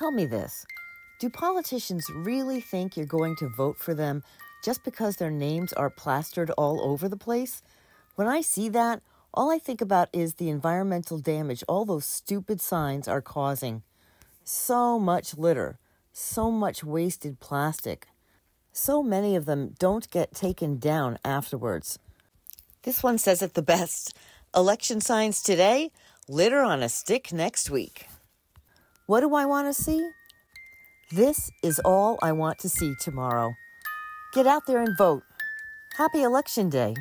Tell me this Do politicians really think you're going to vote for them just because their names are plastered all over the place? When I see that, all I think about is the environmental damage all those stupid signs are causing. So much litter, so much wasted plastic. So many of them don't get taken down afterwards. This one says it the best election signs today, litter on a stick next week. What do I want to see? This is all I want to see tomorrow. Get out there and vote. Happy Election Day.